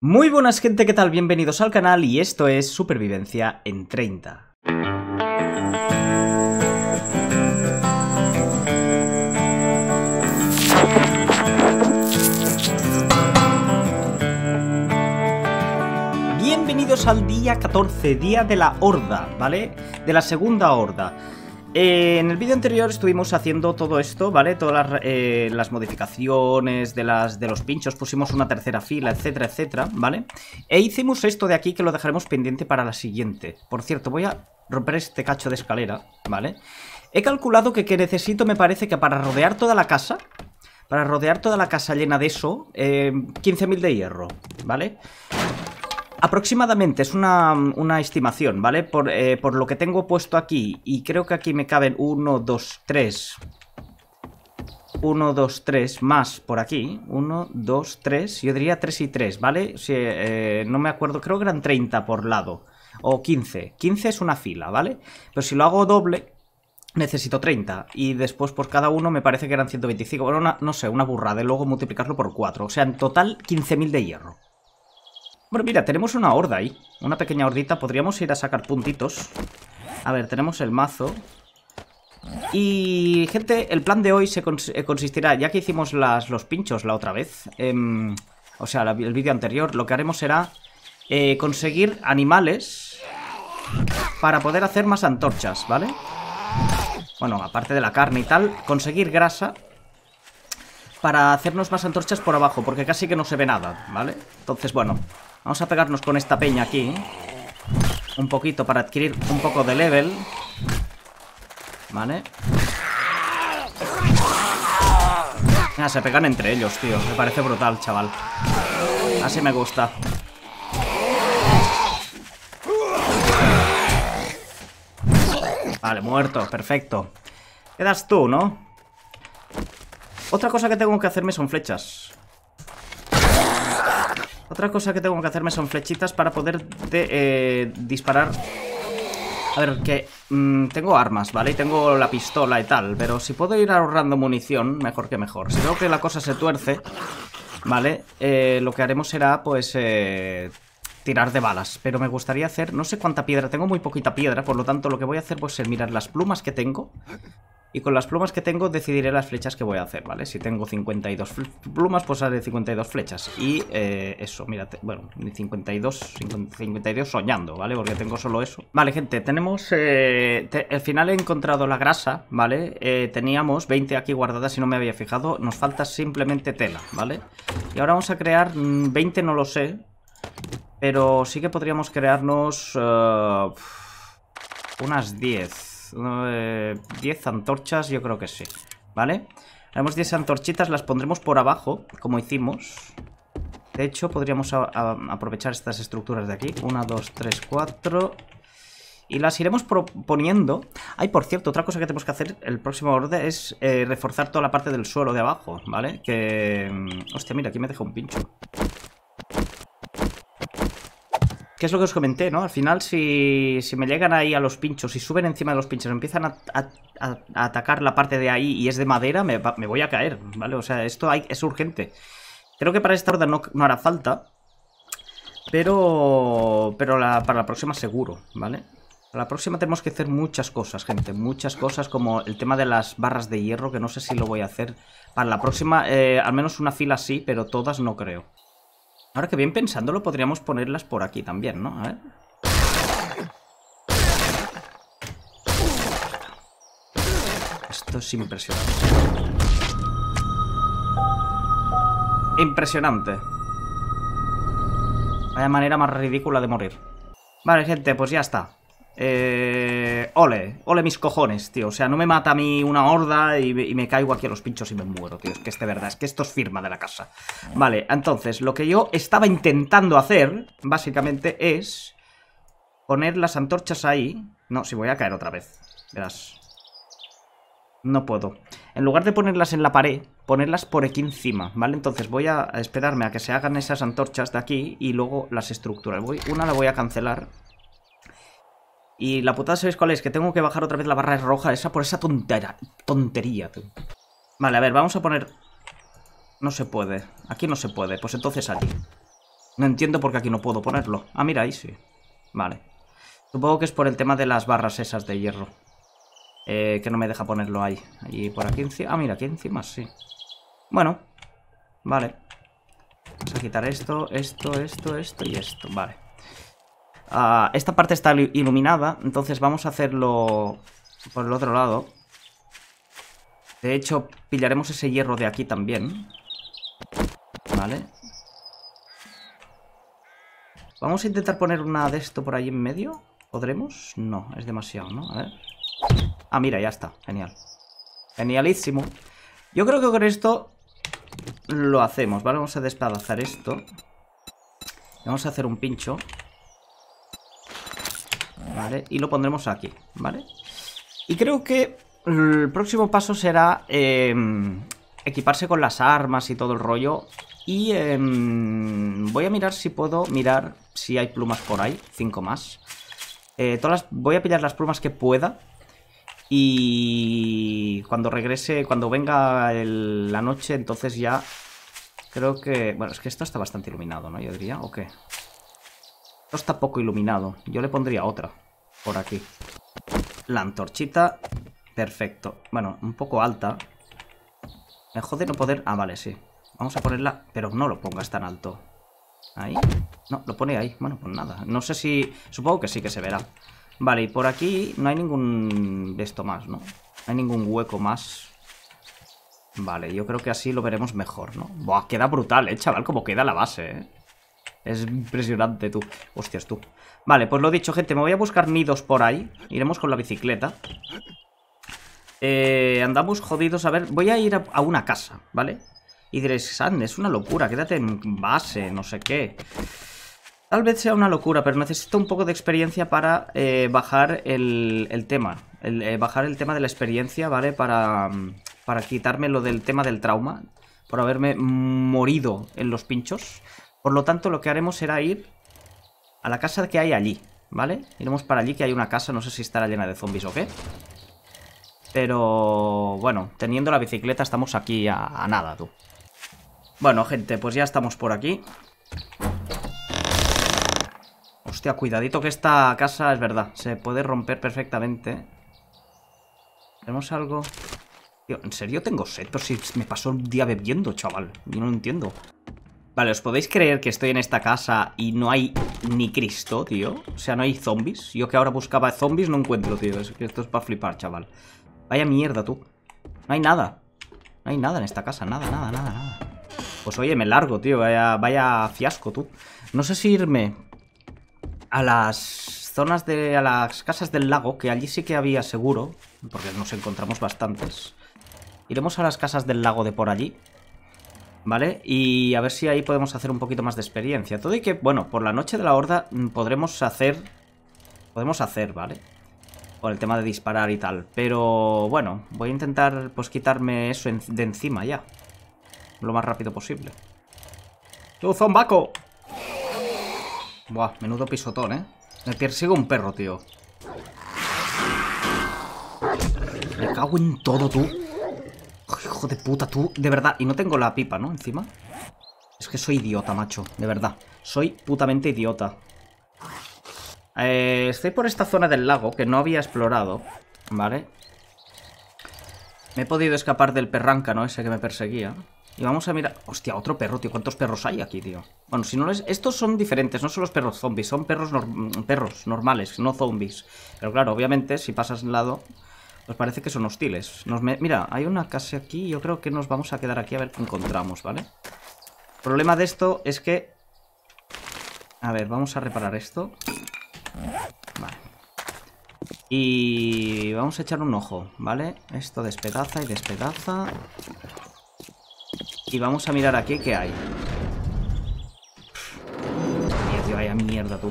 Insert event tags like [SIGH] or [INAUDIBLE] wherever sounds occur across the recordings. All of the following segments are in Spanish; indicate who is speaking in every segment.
Speaker 1: Muy buenas gente, ¿qué tal? Bienvenidos al canal y esto es Supervivencia en 30. Bienvenidos al día 14, día de la horda, ¿vale? De la segunda horda. Eh, en el vídeo anterior estuvimos haciendo todo esto, ¿vale? Todas las, eh, las, modificaciones de, las, de los pinchos, pusimos una tercera fila, etcétera, etcétera, ¿vale? E hicimos esto de aquí que lo dejaremos pendiente para la siguiente. Por cierto, voy a romper este cacho de escalera, ¿vale? He calculado que, que necesito, me parece que para rodear toda la casa, para rodear toda la casa llena de eso, eh, 15.000 de hierro, ¿vale? Aproximadamente, es una, una estimación, ¿vale? Por, eh, por, lo que tengo puesto aquí, y creo que aquí me caben 1, 2, 3. 1, 2, 3, más por aquí. 1, 2, 3, yo diría 3 y 3, ¿vale? Eh, no me acuerdo, creo que eran 30 por lado. O 15. 15 es una fila, ¿vale? Pero si lo hago doble, necesito 30. Y después por cada uno me parece que eran 125. Bueno, una, no sé, una burrada. Y luego multiplicarlo por 4. O sea, en total 15.000 de hierro. Bueno, mira, tenemos una horda ahí. Una pequeña hordita. Podríamos ir a sacar puntitos. A ver, tenemos el mazo. Y, gente, el plan de hoy se cons consistirá, ya que hicimos los pinchos la otra vez, eh, o sea, el vídeo anterior, lo que haremos será eh, conseguir animales para poder hacer más antorchas, ¿vale? Bueno, aparte de la carne y tal, conseguir grasa para hacernos más antorchas por abajo, porque casi que no se ve nada, ¿vale? Entonces, bueno, Vamos a pegarnos con esta peña aquí. Un poquito para adquirir un poco de level. Vale. Mira, se pegan entre ellos, tío. Me parece brutal, chaval. Así me gusta. Vale, muerto. Perfecto. Quedas tú, ¿no? Otra cosa que tengo que hacerme son flechas. Otra cosa que tengo que hacerme son flechitas para poder de, eh, disparar A ver, que mmm, tengo armas, ¿vale? Y tengo la pistola y tal Pero si puedo ir ahorrando munición, mejor que mejor Si veo que la cosa se tuerce, ¿vale? Eh, lo que haremos será, pues, eh, tirar de balas Pero me gustaría hacer, no sé cuánta piedra Tengo muy poquita piedra, por lo tanto lo que voy a hacer pues, es mirar las plumas que tengo y con las plumas que tengo decidiré las flechas que voy a hacer, ¿vale? Si tengo 52 plumas, pues haré 52 flechas. Y eh, eso, mírate, bueno, 52, 52 soñando, ¿vale? Porque tengo solo eso. Vale, gente, tenemos... Eh, al final he encontrado la grasa, ¿vale? Eh, teníamos 20 aquí guardadas si no me había fijado. Nos falta simplemente tela, ¿vale? Y ahora vamos a crear 20, no lo sé. Pero sí que podríamos crearnos... Unas 10. 10 antorchas, yo creo que sí. ¿Vale? Haremos 10 antorchitas, las pondremos por abajo, como hicimos. De hecho, podríamos aprovechar estas estructuras de aquí. 1, 2, 3, 4... Y las iremos poniendo. Ay, por cierto, otra cosa que tenemos que hacer el próximo orden es eh, reforzar toda la parte del suelo de abajo, ¿vale? Que... Mm, hostia, mira, aquí me deja un pincho. ¿Qué es lo que os comenté, no? Al final, si, si, me llegan ahí a los pinchos y suben encima de los pinchos, empiezan a, atacar la parte de ahí y es de madera, me, voy a caer, ¿vale? O sea, esto es urgente. Creo que para esta horda no, no hará falta, pero, pero para la próxima seguro, ¿vale? Para la próxima tenemos que hacer muchas cosas, gente. Muchas cosas como el tema de las barras de hierro, que no sé si lo voy a hacer. Para la próxima, eh, al menos una fila sí, pero todas no creo. Ahora que bien pensándolo, podríamos ponerlas por aquí también, ¿no? A ver. Esto es impresionante. Impresionante. Vaya manera más ridícula de morir. Vale, gente, pues ya está. Eh, ole, ole mis cojones, tío. O sea, no me mata a mí una horda y, me caigo aquí a los pinchos y me muero, tío. Es que es de verdad, es que esto es firma de la casa. Vale, entonces, lo que yo estaba intentando hacer, básicamente, es poner las antorchas ahí. No, si voy a caer otra vez. Verás. No puedo. En lugar de ponerlas en la pared, ponerlas por aquí encima, ¿vale? Entonces voy a esperarme a que se hagan esas antorchas de aquí y luego las estructuras. Voy, una la voy a cancelar. Y la putada, ¿sabéis cuál es? Que tengo que bajar otra vez la barra roja esa por esa tontera, tontería. Tío. Vale, a ver, vamos a poner... No se puede. Aquí no se puede. Pues entonces allí. No entiendo por qué aquí no puedo ponerlo. Ah, mira, ahí sí. Vale. Supongo que es por el tema de las barras esas de hierro. Eh, que no me deja ponerlo ahí. Y por aquí encima... Ah, mira, aquí encima sí. Bueno. Vale. Vamos a quitar esto, esto, esto, esto y esto. Vale. Ah, esta parte está iluminada, entonces vamos a hacerlo por el otro lado. De hecho, pillaremos ese hierro de aquí también. Vale. Vamos a intentar poner una de esto por ahí en medio. ¿Podremos? No, es demasiado, ¿no? A ver. Ah, mira, ya está. Genial. Genialísimo. Yo creo que con esto lo hacemos, ¿vale? Vamos a despedazar esto. Vamos a hacer un pincho. Y lo pondremos aquí, ¿vale? Y creo que el próximo paso será em, equiparse con las armas y todo el rollo. Y em, voy a mirar si puedo mirar si hay plumas por ahí. Cinco más. Eh, todas voy a pillar las plumas que pueda. Y cuando regrese, cuando venga la noche, entonces ya creo que... Bueno, es que esto está bastante iluminado, ¿no? Yo diría, ¿o qué? Esto está poco iluminado. Yo le pondría otra por aquí. La antorchita, perfecto. Bueno, un poco alta. Me jode no poder... Ah, vale, sí. Vamos a ponerla, pero no lo pongas tan alto. Ahí. No, lo pone ahí. Bueno, pues nada. No sé si... Supongo que sí que se verá. Vale, y por aquí no hay ningún de esto más, ¿no? No hay ningún hueco más. Vale, yo creo que así lo veremos mejor, ¿no? Buah, queda brutal, ¿eh, chaval? Como queda la base, ¿eh? Es impresionante, tú. Hostias, tú. Vale, pues lo dicho, gente. Me voy a buscar nidos por ahí. Iremos con la bicicleta. Eh, andamos jodidos. A ver, voy a ir a, una casa, ¿vale? Y diréis, Sand, es una locura. Quédate en base, no sé qué. Tal vez sea una locura, pero necesito un poco de experiencia para eh, bajar el, tema. Eh, bajar el tema de la experiencia, ¿vale? Para, para quitarme lo del tema del trauma. Por haberme morido en los pinchos. Por lo tanto, lo que haremos será ir a la casa que hay allí, ¿vale? Iremos para allí, que hay una casa, no sé si estará llena de zombies o qué. Pero, bueno, teniendo la bicicleta estamos aquí a, nada, tú. Bueno, gente, pues ya estamos por aquí. Hostia, cuidadito que esta casa es verdad. Se puede romper perfectamente. ¿Tenemos algo? Tío, ¿en serio tengo sed? Pero si me pasó un día bebiendo, chaval. Yo no lo entiendo. Vale, ¿os podéis creer que estoy en esta casa y no hay ni Cristo, tío? O sea, no hay zombies. Yo que ahora buscaba zombies no encuentro, tío. esto es para flipar, chaval. Vaya mierda, tú. No hay nada. No hay nada en esta casa. Nada, nada, nada, nada. Pues oye, me largo, tío. Vaya, vaya fiasco, tú. No sé si irme a las zonas de... a las casas del lago, que allí sí que había seguro, porque nos encontramos bastantes. Iremos a las casas del lago de por allí, ¿vale? Y a ver si ahí podemos hacer un poquito más de experiencia. Todo y que, bueno, por la noche de la horda mm, podremos hacer... Podemos hacer, ¿vale? Por el tema de disparar y tal. Pero, bueno, voy a intentar, pues, quitarme eso de encima ya. Lo más rápido posible. ¡Tú, zombaco! Buah, menudo pisotón, ¿eh? Me persigue un perro, tío. Me cago en todo, tú. Hijo de puta, tú. De verdad. Y no tengo la pipa, ¿no? Encima. Es que soy idiota, macho. De verdad. Soy putamente idiota. Eh, estoy por esta zona del lago que no había explorado. ¿Vale? Me he podido escapar del perranca, ¿no? Ese que me perseguía. Y vamos a mirar... Hostia, otro perro, tío. ¿Cuántos perros hay aquí, tío? Bueno, si no les... Estos son diferentes, no son los perros zombies. Son perros, perros normales, no zombies. Pero claro, obviamente, si pasas al lado... Pues parece que son hostiles. Nos Mira, hay una casa aquí. Yo creo que nos vamos a quedar aquí a ver qué encontramos, ¿vale? El problema de esto es que... A ver, vamos a reparar esto. Vale. Y vamos a echar un ojo, ¿vale? Esto despedaza y despedaza. Y vamos a mirar aquí qué hay. Mierda, vaya mierda, tú.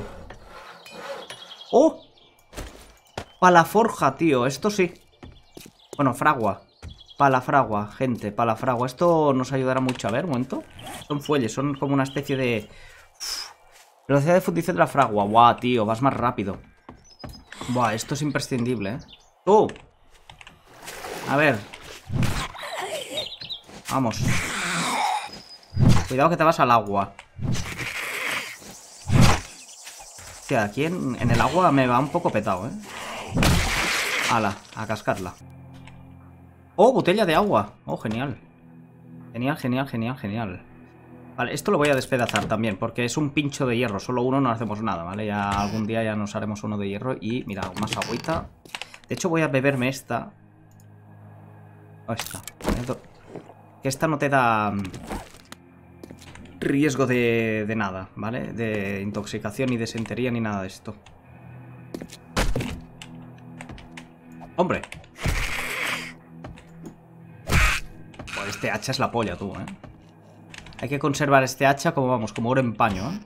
Speaker 1: ¡Oh! Palaforja, tío. Esto sí. Bueno, fragua. Palafragua, gente, palafragua. Esto nos ayudará mucho. A ver, un momento. Son fuelles, son como una especie de... Velocidad de fundición de la fragua. Guau, tío, vas más rápido. Buah, esto es imprescindible, ¿eh? ¡Tú! A ver. Vamos. Cuidado que te vas al agua. Hostia, aquí en, en el agua me va un poco petado, ¿eh? Ala, a cascarla. ¡Oh, botella de agua! ¡Oh, genial! Genial, genial, genial, genial. Vale, esto lo voy a despedazar también, porque es un pincho de hierro. Solo uno no hacemos nada, ¿vale? Ya algún día ya nos haremos uno de hierro. Y, mira, más agüita. De hecho, voy a beberme esta. Esta. Que esta no te da mm, riesgo de, de nada, ¿vale? De intoxicación, ni desentería, ni nada de esto. ¡Hombre! Este hacha es la polla, tú, ¿eh? Hay que conservar este hacha como, vamos, como oro en paño, ¿eh?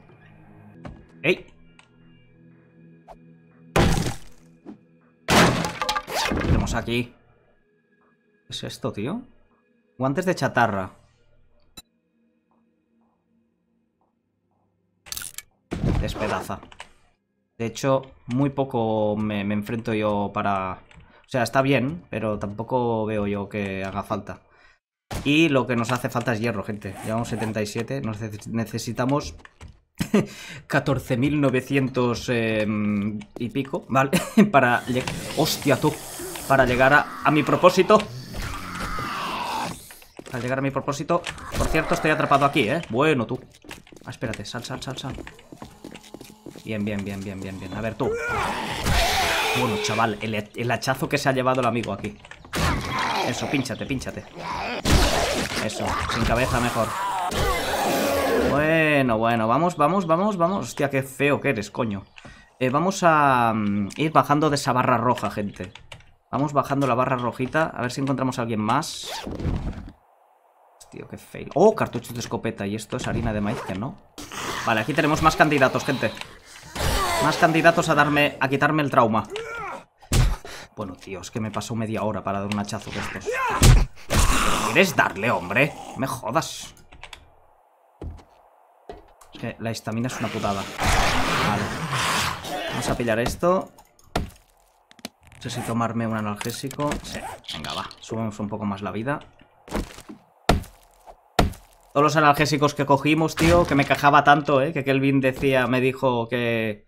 Speaker 1: ¡Ey! Tenemos aquí. ¿Qué es esto, tío? Guantes de chatarra. Despedaza. De hecho, muy poco me, me enfrento yo para... O sea, está bien, pero tampoco veo yo que haga falta. Y lo que nos hace falta es hierro, gente. Llevamos 77. Nos necesitamos [LAUGHS] 14.900 eh, y pico, ¿vale? [LAUGHS] para... ¡Hostia, tú! Para llegar a, a mi propósito. Para llegar a mi propósito. Por cierto, estoy atrapado aquí, ¿eh? Bueno, tú. Ah, espérate. Sal, sal, sal, sal. Bien, bien, bien, bien, bien, bien. A ver, tú. Bueno, chaval, el, el hachazo que se ha llevado el amigo aquí. Eso, pínchate, pínchate. Eso, sin cabeza mejor. Bueno, bueno, vamos, vamos, vamos, vamos. Hostia, qué feo que eres, coño. Eh, vamos a mm, ir bajando de esa barra roja, gente. Vamos bajando la barra rojita. A ver si encontramos a alguien más. Hostia, qué feo. Oh, cartuchos de escopeta. Y esto es harina de maíz, que no. Vale, aquí tenemos más candidatos, gente. Más candidatos a darme, a quitarme el trauma. Bueno, tío, es que me pasó media hora para dar un hachazo de estos. ¿Quieres darle, hombre? Me jodas. Es que la estamina es una putada. Vale. Vamos a pillar esto. No sé si tomarme un analgésico. Sí, venga, va. Subamos un poco más la vida. Todos los analgésicos que cogimos, tío, que me cajaba tanto, ¿eh? Que Kelvin decía, me dijo que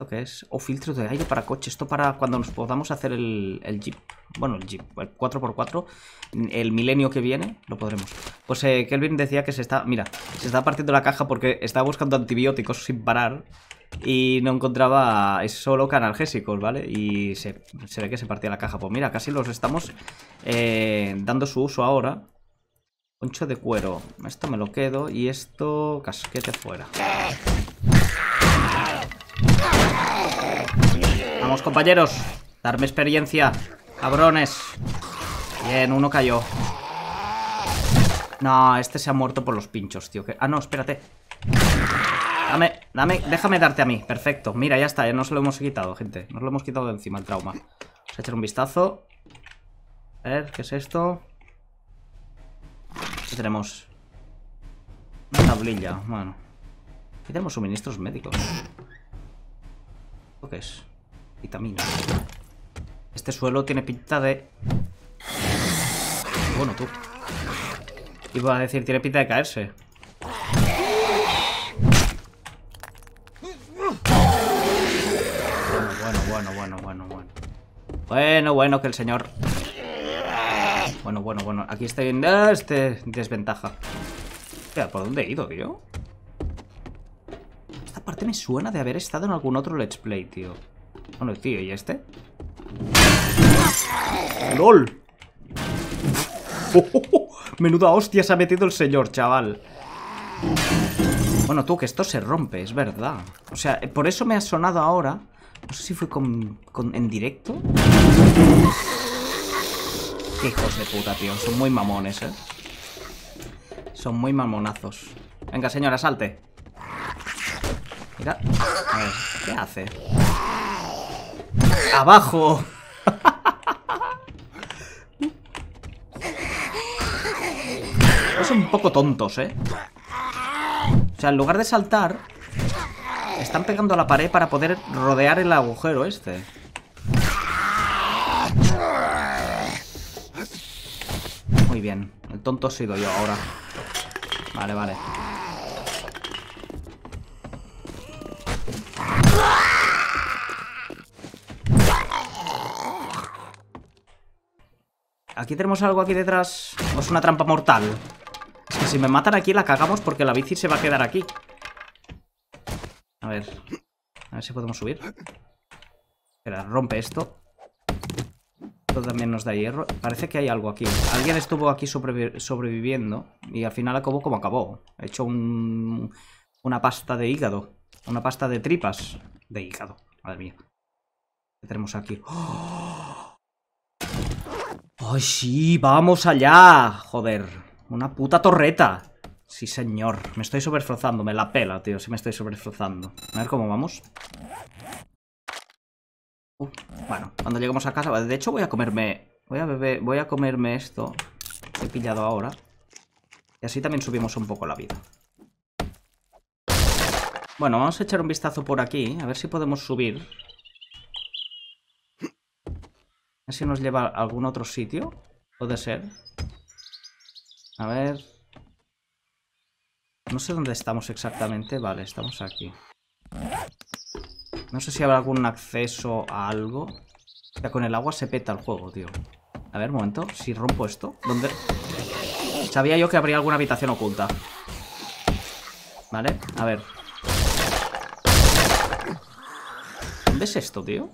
Speaker 1: ¿Esto qué es? O oh, filtro de aire para coche. Esto para cuando nos podamos hacer el, Jeep. Bueno, el Jeep, el 4x4. El milenio que viene, lo podremos. Pues eh, Kelvin decía que se está... Mira, se está partiendo la caja porque estaba buscando antibióticos sin parar. Y no encontraba solo canalgésicos, ¿vale? Y se, ve que se partía la caja. Pues mira, casi los estamos eh, dando su uso ahora. Concho de cuero. Esto me lo quedo. Y esto, casquete fuera. Vamos, compañeros. Darme experiencia. Cabrones. Bien, uno cayó. No, este se ha muerto por los pinchos, tío. Ah, no, espérate. Dame, dame, déjame darte a mí. Perfecto. Mira, ya está, ya nos lo hemos quitado, gente. Nos lo hemos quitado de encima el trauma. Vamos a echar un vistazo. A ver, ¿qué es esto? ¿Qué tenemos? Una tablilla, bueno. Aquí tenemos suministros médicos. ¿Qué es? Vitamina. Este suelo tiene pinta de... Bueno, tú. Iba a decir, tiene pinta de caerse. Bueno, bueno, bueno, bueno, bueno. Bueno, bueno, que el señor... Bueno, bueno, bueno. Aquí estoy en este desventaja. ¿por dónde he ido, tío? Parte me suena de haber estado en algún otro Let's Play, tío. Bueno, tío, ¿y este? ¡Lol! [LAUGHS] menuda hostia se ha metido el señor, chaval. Bueno, tú, que esto se rompe, es verdad. O sea, por eso me ha sonado ahora. No sé si fue con, en directo. Qué hijos de puta, tío. Son muy mamones, ¿eh? Son muy mamonazos. Venga, señora, salte. Mira. A ver, ¿qué hace? ¡Abajo! Son un poco tontos, ¿eh? O sea, en lugar de saltar Están pegando a la pared para poder rodear el agujero este Muy bien El tonto he sido yo ahora Vale, vale ¿Aquí tenemos algo aquí detrás? ¿O es una trampa mortal? Es que si me matan aquí la cagamos porque la bici se va a quedar aquí. A ver. A ver si podemos subir. Espera, rompe esto. Esto también nos da hierro. Parece que hay algo aquí. Alguien estuvo aquí sobreviviendo y al final acabó como acabó. He hecho un, una pasta de hígado. Una pasta de tripas de hígado. Madre mía. ¿Qué tenemos aquí? ¡Oh! ¡Ay, sí! ¡Vamos allá! Joder. Una puta torreta. Sí, señor. Me estoy sobresforzando. Me la pela, tío. Sí me estoy sobresforzando. A ver cómo vamos. Uh, bueno, cuando lleguemos a casa... De hecho, voy a comerme... Voy a beber... Voy a comerme esto. he pillado ahora. Y así también subimos un poco la vida. Bueno, vamos a echar un vistazo por aquí. A ver si podemos subir. A ver si nos lleva a algún otro sitio. Puede ser. A ver... No sé dónde estamos exactamente. Vale, estamos aquí. No sé si habrá algún acceso a algo. O sea, con el agua se peta el juego, tío. A ver, un momento. Si rompo esto, ¿dónde...? Sabía yo que habría alguna habitación oculta. Vale, a ver. ¿Dónde es esto, tío?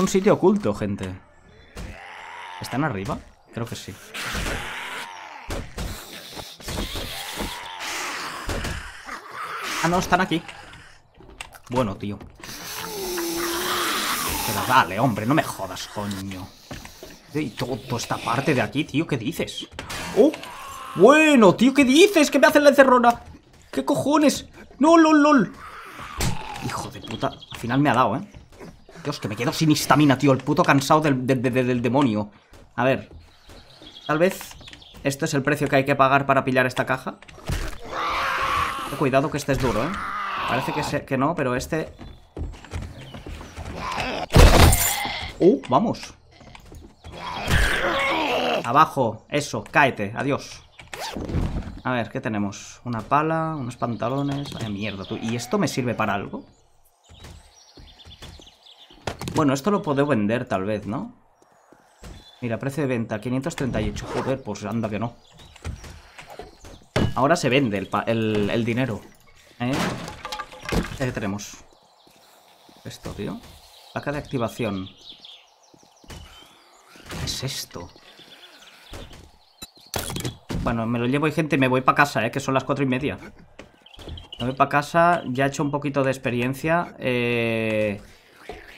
Speaker 1: Un sitio oculto, gente. ¿Están arriba? Creo que sí. Ah, no, están aquí. Bueno, tío. Pero dale, hombre, no me jodas, coño. Y toda esta parte de aquí, tío, ¿qué dices? ¡Oh! Bueno, tío, ¿qué dices? ¿Qué me hacen la encerrona? ¿Qué cojones? ¡No, lol, lol! Hijo de puta. Al final me ha dado, ¿eh? Dios, que me quedo sin histamina, tío. El puto cansado del, del demonio. A ver. Tal vez esto es el precio que hay que pagar para pillar esta caja. Cuidado que este es duro, ¿eh? Parece que, que no, pero este... ¡Uh! ¡Vamos! Abajo, eso, cáete, adiós A ver, ¿qué tenemos? Una pala, unos pantalones... Vaya mierda, tú. ¿Y esto me sirve para algo? Bueno, esto lo puedo vender tal vez, ¿no? Mira, precio de venta, 538 Joder, pues anda que no Ahora se vende el, dinero. ¿Eh? ¿Qué tenemos? Esto, tío. Placa de activación. ¿Qué es esto? Bueno, me lo llevo y gente, me voy para casa, ¿eh? Que son las cuatro y media. Me voy para casa, ya he hecho un poquito de experiencia. Eh...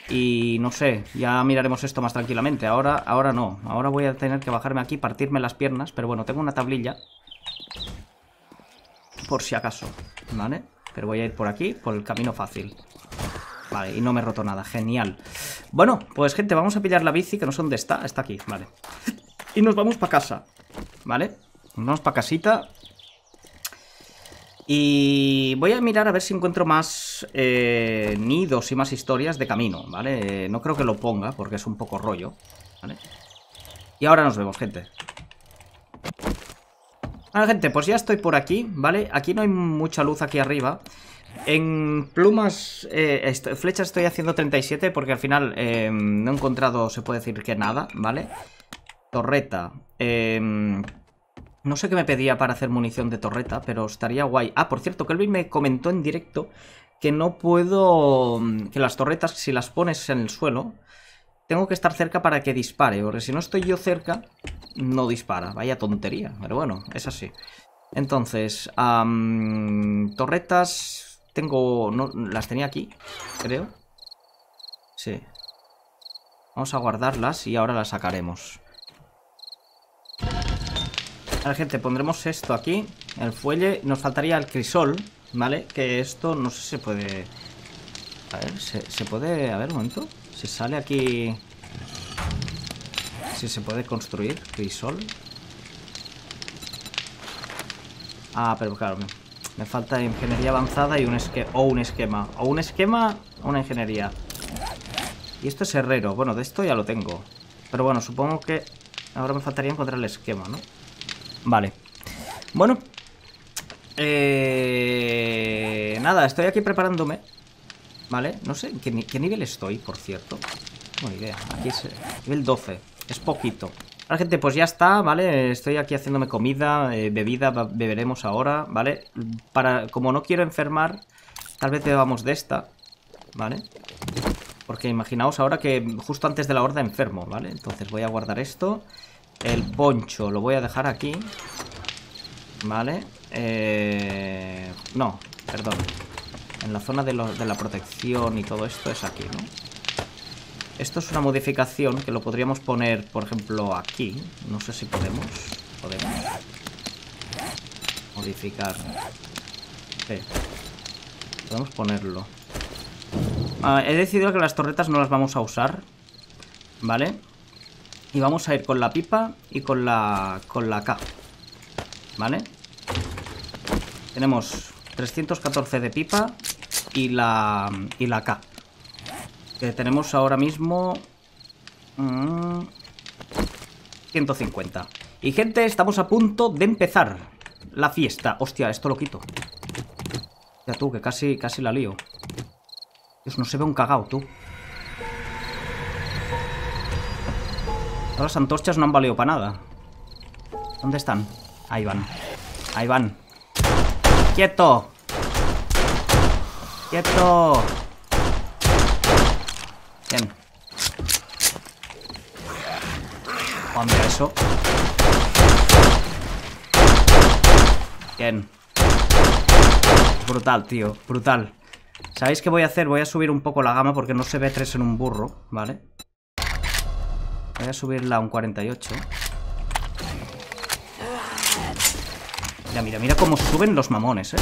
Speaker 1: Y no sé, ya miraremos esto más tranquilamente. Ahora, ahora no. Ahora voy a tener que bajarme aquí, partirme las piernas. Pero bueno, tengo una tablilla por si acaso, ¿vale? Pero voy a ir por aquí, por el camino fácil. Vale, y no me he roto nada, genial. Bueno, pues gente, vamos a pillar la bici, que no sé dónde está, está aquí, vale. [LAUGHS] Y nos vamos para casa, ¿vale? Nos vamos para casita. Y voy a mirar a ver si encuentro más eh, nidos y más historias de camino, ¿vale? No creo que lo ponga, porque es un poco rollo, ¿vale? Y ahora nos vemos, gente. Bueno, gente, pues ya estoy por aquí, ¿vale? Aquí no hay mucha luz aquí arriba. En plumas, eh, flechas estoy haciendo 37 porque al final eh, no he encontrado, se puede decir que nada, ¿vale? Torreta. Eh, no sé qué me pedía para hacer munición de torreta, pero estaría guay. Ah, por cierto, Kelvin me comentó en directo que no puedo... Que las torretas, si las pones en el suelo, tengo que estar cerca para que dispare, porque si no estoy yo cerca, no dispara. Vaya tontería, pero bueno, es así. Entonces, torretas tengo... No, las tenía aquí, creo. Sí. Vamos a guardarlas y ahora las sacaremos. Ver, gente, pondremos esto aquí. El fuelle. Nos faltaría el crisol, ¿vale? Que esto no sé si se puede... A ver, ¿se, se puede...? A ver, un momento. Si sale aquí... Si se puede construir crisol. Ah, pero claro, me, falta ingeniería avanzada y un esquema. O un esquema. O un esquema o una ingeniería. Y esto es herrero. Bueno, de esto ya lo tengo. Pero bueno, supongo que ahora me faltaría encontrar el esquema, ¿no? Vale. Bueno. Eh... nada, estoy aquí preparándome. ¿Vale? No sé, ¿qué, ¿qué nivel estoy, por cierto? No idea. Aquí es nivel 12. Es poquito. Vale, gente, pues ya está, ¿vale? Estoy aquí haciéndome comida, eh, bebida, beberemos ahora, ¿vale? Para, como no quiero enfermar, tal vez bebamos de esta, ¿vale? Porque imaginaos ahora que justo antes de la horda enfermo, ¿vale? Entonces voy a guardar esto. El poncho lo voy a dejar aquí. ¿Vale? Eh... No, perdón. En la zona de, la protección y todo esto es aquí, ¿no? Esto es una modificación que lo podríamos poner, por ejemplo, aquí. No sé si podemos. Podemos. Modificar. Sí. Podemos ponerlo. Ah, he decidido que las torretas no las vamos a usar. ¿Vale? Y vamos a ir con la pipa y con la, con la K. ¿Vale? Tenemos 314 de pipa y la, y la K tenemos ahora mismo... 150. Mm, y gente, estamos a punto de empezar la fiesta. Hostia, esto lo quito. Ya tú, que casi, casi la lío. Dios, no se ve un cagao, tú. Todas las antorchas no han valido para nada. ¿Dónde están? Ahí van. Ahí van. ¡Quieto! ¡Quieto! Bien. Oh, mira eso. Bien. Brutal, tío. Brutal. ¿Sabéis qué voy a hacer? Voy a subir un poco la gama porque no se ve 3 en un burro, ¿vale? Voy a subirla a un 48. Mira, mira, mira cómo suben los mamones, ¿eh?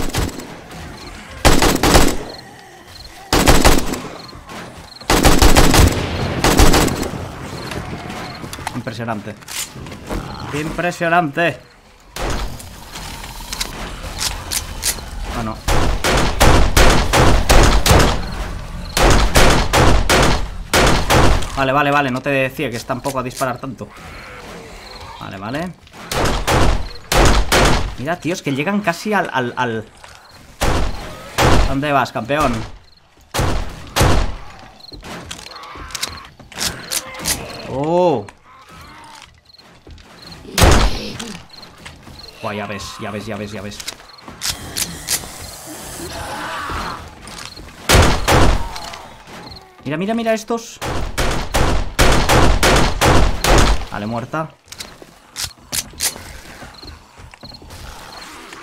Speaker 1: Impresionante. Impresionante. Bueno. Vale, vale, vale. No te decía que está un poco a disparar tanto. Vale, vale. Mira, tíos, que llegan casi al, al, al... ¿Dónde vas, campeón? ¡Oh! Buah, ya ves, ya ves, ya ves, ya ves. Mira, mira, mira estos. Vale, muerta.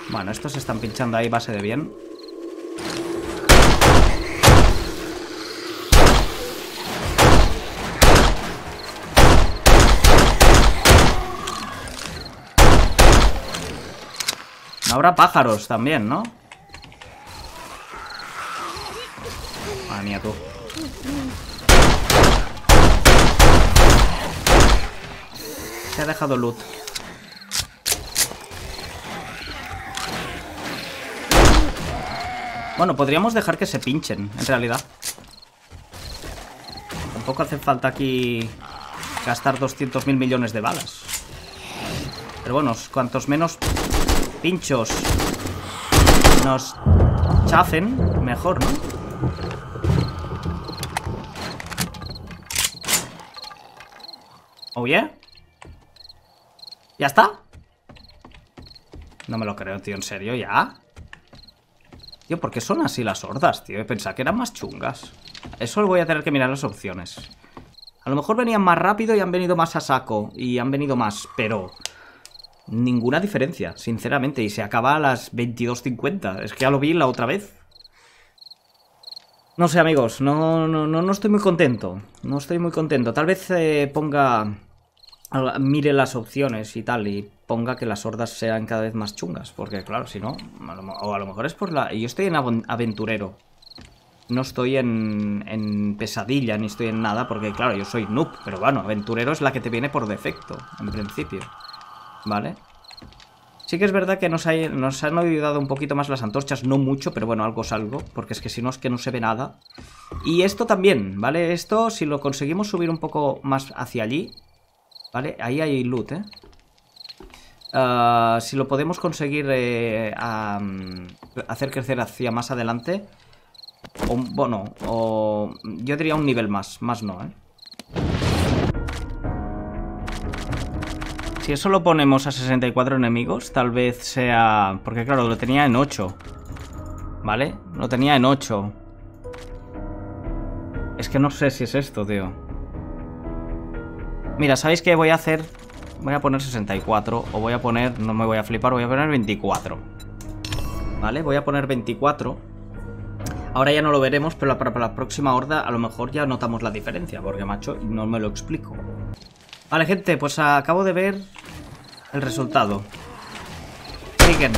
Speaker 1: Bueno, estos se están pinchando ahí base de bien. habrá pájaros también, ¿no? Madre mía, tú. Se ha dejado loot. Bueno, podríamos dejar que se pinchen, en realidad. Tampoco hace falta aquí gastar 200.000 millones de balas. Pero bueno, cuantos menos pinchos nos chafen, mejor, ¿no? Oh, ¿Ya está? No me lo creo, tío, ¿en serio? ¿Ya? Tío, ¿por qué son así las hordas, tío? Pensaba que eran más chungas Eso voy a tener que mirar las opciones A lo mejor venían más rápido y han venido más a saco Y han venido más, pero ninguna diferencia, sinceramente. Y se acaba a las 22.50. Es que ya lo vi la otra vez. No sé, amigos, no, no, no, estoy muy contento. No estoy muy contento. Tal vez eh, ponga... Mire las opciones y tal, y ponga que las hordas sean cada vez más chungas. Porque, claro, si no... o a lo mejor es por la... Yo estoy en aventurero. No estoy en, en pesadilla, ni estoy en nada, porque, claro, yo soy noob. Pero bueno, aventurero es la que te viene por defecto, en principio. ¿Vale? Sí que es verdad que nos, nos han ayudado un poquito más las antorchas, no mucho, pero bueno, algo es algo, porque es que si no es que no se ve nada. Y esto también, ¿vale? Esto, si lo conseguimos subir un poco más hacia allí, ¿vale? Ahí hay loot, ¿eh? ah, si lo podemos conseguir eh, hacer crecer hacia más adelante, o, bueno, o yo diría un nivel más, más no, ¿eh? Si eso lo ponemos a 64 enemigos, tal vez sea... Porque claro, lo tenía en 8. ¿Vale? Lo tenía en 8. Es que no sé si es esto, tío. Mira, ¿sabéis qué voy a hacer? Voy a poner 64 o voy a poner... No me voy a flipar, voy a poner 24. ¿Vale? Voy a poner 24. Ahora ya no lo veremos, pero para, la próxima horda a lo mejor ya notamos la diferencia, porque macho, no me lo explico. Vale, gente, pues acabo de ver el resultado. Siguen.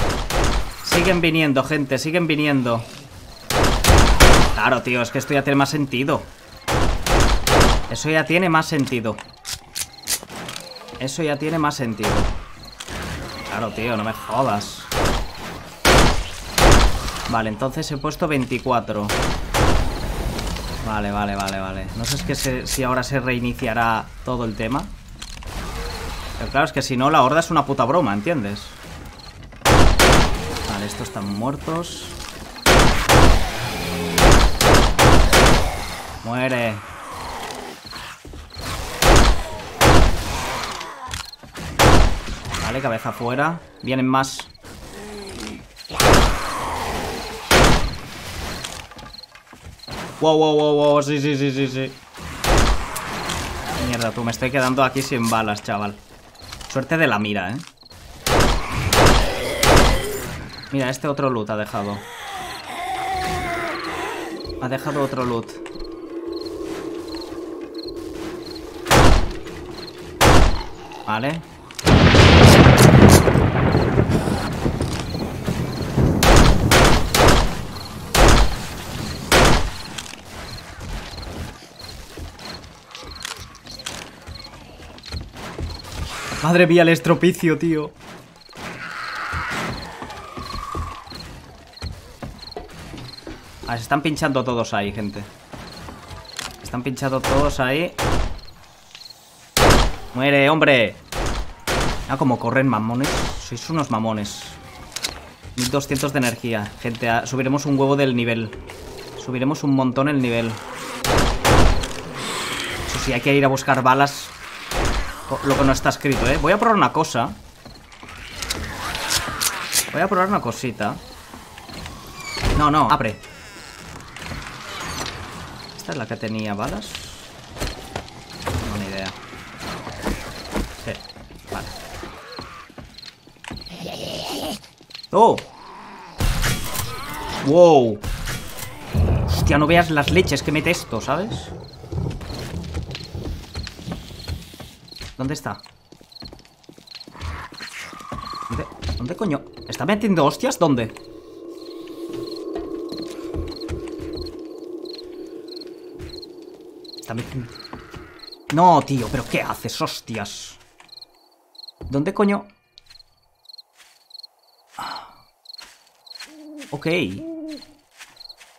Speaker 1: Siguen viniendo, gente, siguen viniendo. Claro, tío, es que esto ya tiene más sentido. Eso ya tiene más sentido. Eso ya tiene más sentido. Claro, tío, no me jodas. Vale, entonces he puesto 24. Vale, vale, vale, vale. No sé es si ahora se reiniciará todo el tema. Pero claro, es que si no, la horda es una puta broma, ¿entiendes? Vale, estos están muertos. Muere. Cabeza afuera. Vienen más. Wow, wow, wow, wow. Sí, sí, sí, sí, sí. Mierda, tú me estoy quedando aquí sin balas, chaval. Suerte de la mira, ¿eh? Mira, este otro loot ha dejado. Ha dejado otro loot. Vale. Madre mía, el estropicio, tío. Ah, se están pinchando todos ahí, gente. están pinchando todos ahí. Muere, hombre. Ah, como corren mamones. Sois unos mamones. 1200 de energía. Gente, ah, subiremos un huevo del nivel. Subiremos un montón el nivel. Eso sí, hay que ir a buscar balas lo que no está escrito, ¿eh? Voy a probar una cosa. Voy a probar una cosita. No, no, abre. ¿Esta es la que tenía balas? No, ni idea. Sí, vale. ¡Oh! ¡Wow! Hostia, no veas las leches que mete esto, ¿sabes? ¿Dónde está? ¿Dónde, ¿Dónde coño? ¿Está metiendo hostias? ¿Dónde? Está metiendo... No, tío, ¿pero qué haces? Hostias ¿Dónde coño? Ok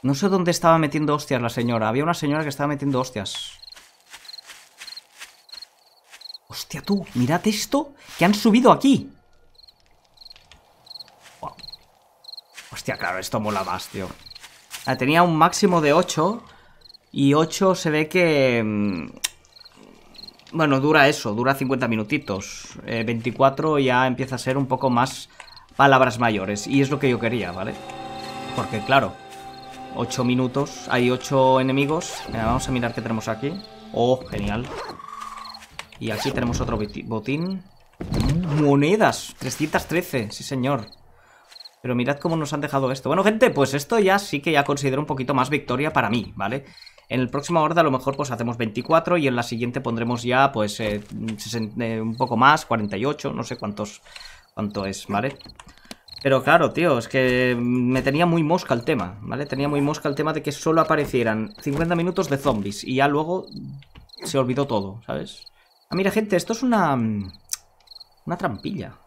Speaker 1: No sé dónde estaba metiendo hostias la señora Había una señora que estaba metiendo hostias Hostia, tú, mirad esto que han subido aquí. Hostia, claro, esto mola más, tío. Ah, tenía un máximo de 8 y 8 se ve que... Mm, bueno, dura eso, dura 50 minutitos. 24 eh, ya empieza a ser un poco más palabras mayores. Y es lo que yo quería, ¿vale? Porque, claro, 8 minutos, hay 8 enemigos. vamos a mirar qué tenemos aquí. Oh, genial. Y aquí tenemos otro botín. Monedas, 313, sí señor. Pero mirad cómo nos han dejado esto. Bueno, gente, pues esto ya sí que ya considero un poquito más victoria para mí, ¿vale? En el próximo horda a lo mejor pues hacemos 24 y en la siguiente pondremos ya pues eh, eh, un poco más, 48, no sé cuántos cuánto es, ¿vale? Pero claro, tío, es que me tenía muy mosca el tema, ¿vale? Tenía muy mosca el tema de que solo aparecieran 50 minutos de zombies y ya luego se olvidó todo, ¿sabes? Ah, mira, gente, esto es una... Mm, una trampilla.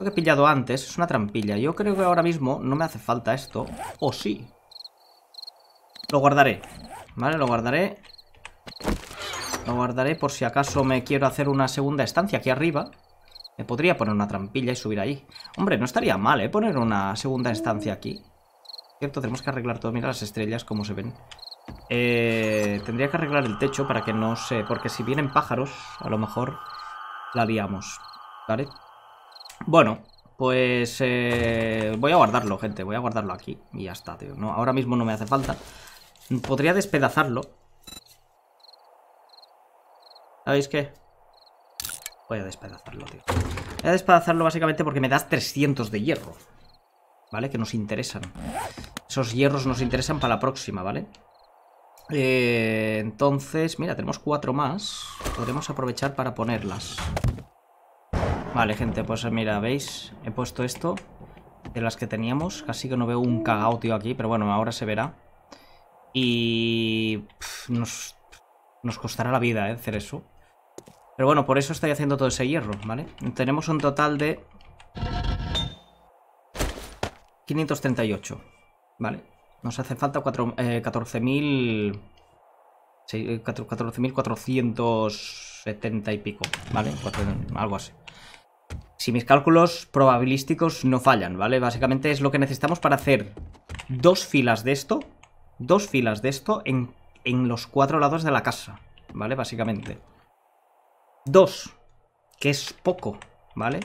Speaker 1: Lo que he pillado antes es una trampilla. Yo creo que ahora mismo no me hace falta esto. ¿O sí? Lo guardaré. Vale, lo guardaré. Lo guardaré por si acaso me quiero hacer una segunda estancia aquí arriba. Me podría poner una trampilla y subir ahí. Hombre, no estaría mal, ¿eh? Poner una segunda estancia aquí. Cierto, tenemos que arreglar todo. Mira las estrellas, cómo se ven. Eh, tendría que arreglar el techo para que no se... Porque si vienen pájaros, a lo mejor la liamos. ¿Vale? Bueno, pues eh, voy a guardarlo, gente. Voy a guardarlo aquí. Y ya está, tío. No, ahora mismo no me hace falta. Podría despedazarlo. ¿Sabéis qué? Voy a despedazarlo, tío. Voy a despedazarlo básicamente porque me das 300 de hierro. ¿Vale? Que nos interesan. Esos hierros nos interesan para la próxima, ¿vale? Eh, entonces, mira, tenemos cuatro más. Podremos aprovechar para ponerlas. Vale, gente, pues mira, ¿veis? He puesto esto de las que teníamos. Casi que no veo un cagao, tío, aquí, pero bueno, ahora se verá. Y... nos, nos costará la vida, ¿eh? Hacer eso. Pero bueno, por eso estoy haciendo todo ese hierro, ¿vale? Tenemos un total de... 538, ¿vale? Nos hace falta 14.000... 14.470 y pico, ¿vale? Algo así. Si mis cálculos probabilísticos no fallan, ¿vale? Básicamente es lo que necesitamos para hacer dos filas de esto. Dos filas de esto en, en los cuatro lados de la casa, ¿vale? Básicamente. Dos, que es poco, ¿vale?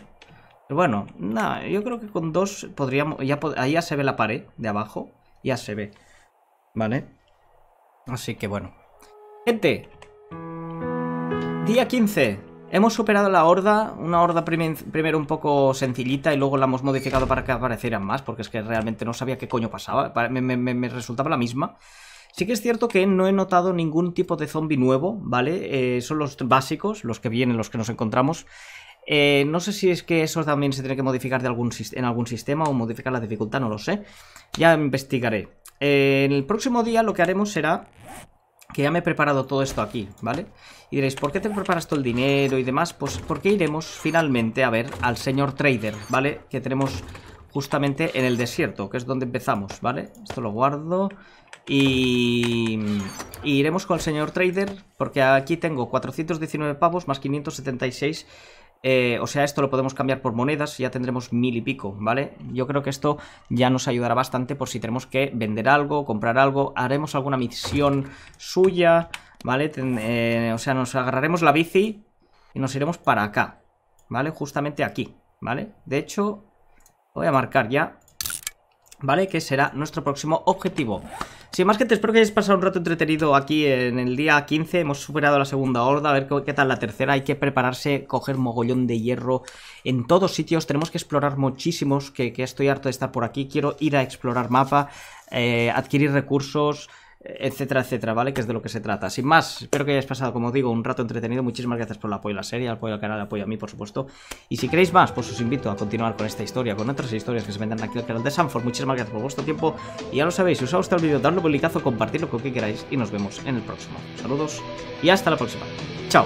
Speaker 1: Pero bueno, nada, yo creo que con dos podríamos... Ya, ahí ya se ve la pared de abajo, ya se ve, ¿vale? Así que bueno. Gente, día 15. Hemos superado la horda, una horda primero un poco sencillita y luego la hemos modificado para que aparecieran más, porque es que realmente no sabía qué coño pasaba, me, resultaba la misma. Sí que es cierto que no he notado ningún tipo de zombie nuevo, ¿vale? Eh, son los básicos, los que vienen, los que nos encontramos. Eh, no sé si es que eso también se tiene que modificar de algún, en algún sistema o modificar la dificultad, no lo sé. Ya investigaré. Eh, en el próximo día lo que haremos será que ya me he preparado todo esto aquí, ¿vale? Y diréis, ¿por qué te preparas todo el dinero y demás? Pues porque iremos finalmente a ver al señor trader, ¿vale? Que tenemos justamente en el desierto, que es donde empezamos, ¿vale? Esto lo guardo y... iremos con el señor trader porque aquí tengo 419 pavos más 576 eh, o sea, esto lo podemos cambiar por monedas, ya tendremos mil y pico, ¿vale? Yo creo que esto ya nos ayudará bastante por si tenemos que vender algo, comprar algo, haremos alguna misión suya, ¿vale? Eh, o sea, nos agarraremos la bici y nos iremos para acá, ¿vale? Justamente aquí, ¿vale? De hecho, voy a marcar ya, ¿vale? Que será nuestro próximo objetivo. Sin más que te espero que hayáis pasado un rato entretenido aquí en el día 15. Hemos superado la segunda horda, a ver qué, tal la tercera. Hay que prepararse, coger mogollón de hierro en todos sitios. Tenemos que explorar muchísimos, que, estoy harto de estar por aquí. Quiero ir a explorar mapa, eh, adquirir recursos etcétera, etcétera, ¿vale? Que es de lo que se trata. Sin más, espero que hayáis pasado, como digo, un rato entretenido. Muchísimas gracias por el apoyo a la serie, al apoyo al canal, el apoyo a mí, por supuesto. Y si queréis más, pues os invito a continuar con esta historia, con otras historias que se vendan aquí al canal de Sanford. Muchísimas gracias por vuestro tiempo. Y ya lo sabéis, si os ha gustado el vídeo, dadle un publicazo, compartirlo con quien queráis y nos vemos en el próximo. Saludos y hasta la próxima. Chao.